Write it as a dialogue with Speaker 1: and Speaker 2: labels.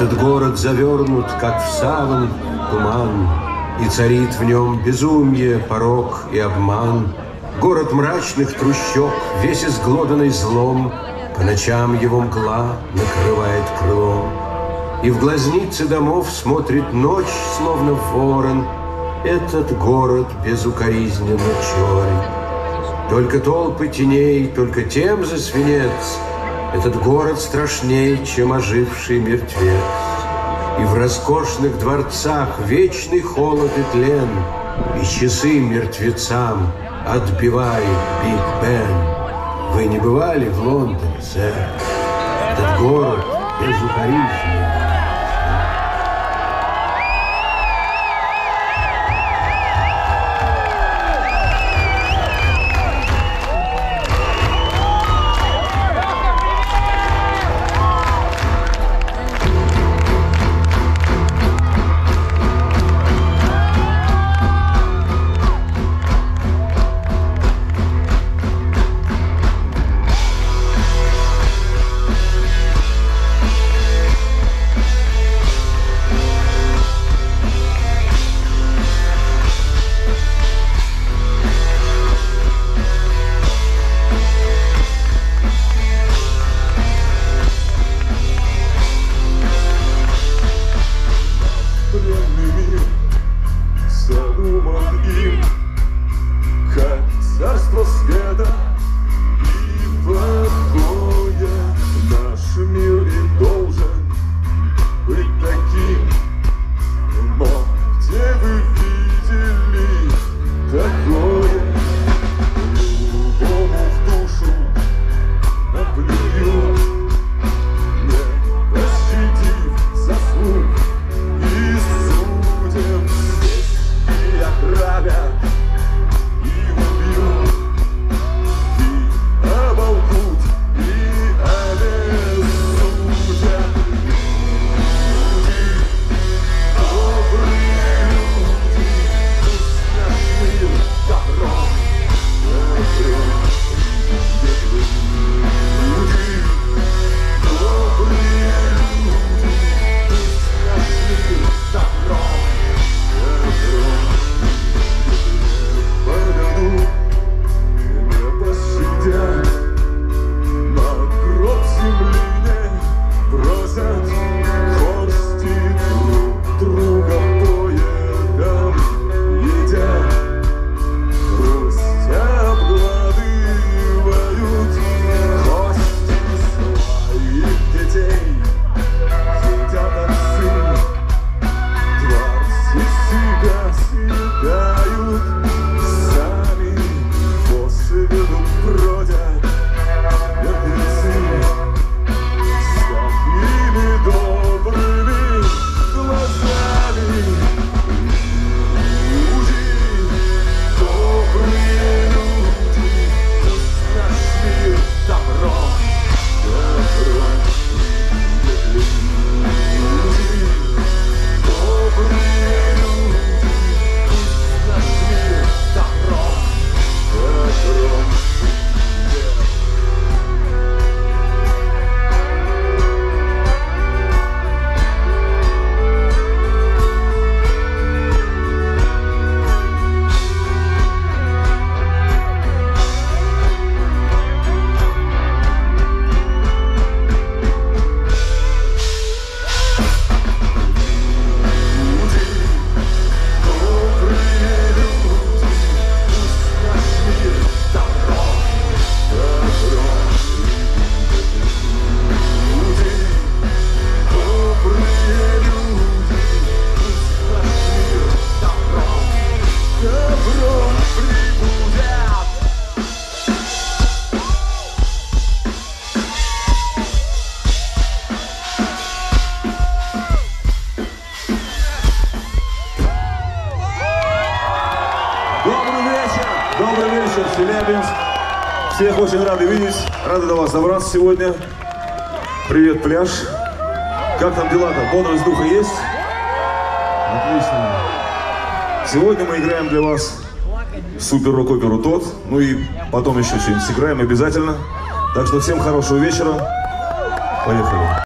Speaker 1: Этот город завернут, как в саван, туман, И царит в нем безумие, порог и обман. Город мрачных трущоб, весь изглоданный злом, По ночам его мгла накрывает крылом. И в глазницы домов смотрит ночь, словно ворон, Этот город безукоризненно черен. Только толпы теней, только тем свинец Этот город страшней, чем оживший мертвец. И в роскошных дворцах вечный холод и тлен, И часы мертвецам отбивает Биг Бен. Вы не бывали в Лондоне, сэр? Этот город безукоризненный.
Speaker 2: Gabriel. Вечер, Челябинск! Всех очень рады видеть, рады до вас добраться сегодня. Привет, пляж. Как там дела-то? Бодрость духа есть? Отлично. Сегодня мы играем для вас супер рок-оперу «Тот». Ну и потом еще что-нибудь сыграем обязательно. Так что всем хорошего вечера. Поехали.